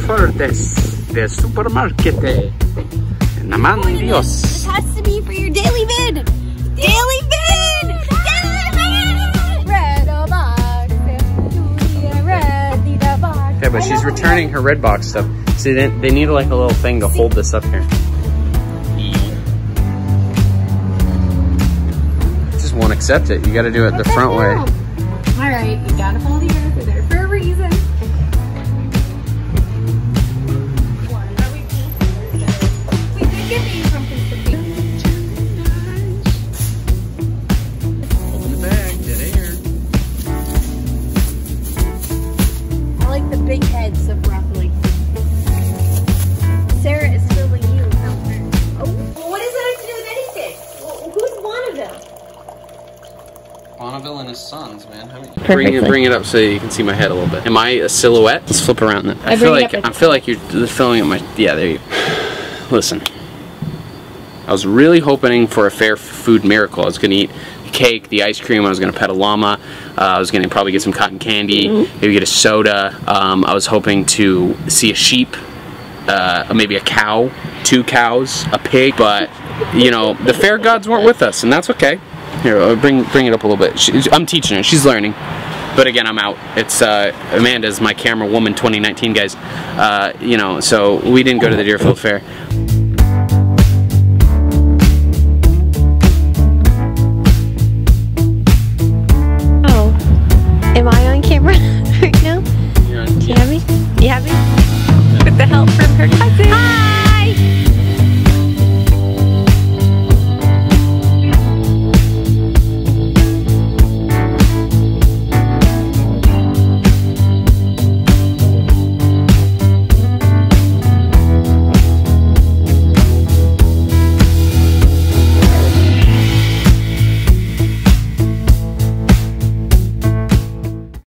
Fuertes de supermarket. Naman This Dios. has to be for your daily vid. Daily vid. Daily vid. Red box. Red box. Yeah, but she's returning her red box stuff. See, they, they need like a little thing to hold this up here. Just won't accept it. You got to do it the front way. All right, you gotta follow the earth. Bonneville and his sons, man. How many- Bring it, bring it up so you can see my head a little bit. Am I a silhouette? Let's flip around. Then. I, I feel like I feel like you're filling up my. Yeah, there you. Listen, I was really hoping for a fair food miracle. I was gonna eat the cake, the ice cream. I was gonna pet a llama. Uh, I was gonna probably get some cotton candy, maybe get a soda. Um, I was hoping to see a sheep, uh, maybe a cow, two cows, a pig. But you know, the fair gods weren't with us, and that's okay. Here, uh, bring bring it up a little bit. She, I'm teaching her. She's learning. But again, I'm out. It's uh, Amanda's my camera woman 2019, guys. Uh, you know, so we didn't go to the Deerfield Fair. Oh, am I on camera right now? You're on camera. You happy? You happy? With the help from her cousin. Hi.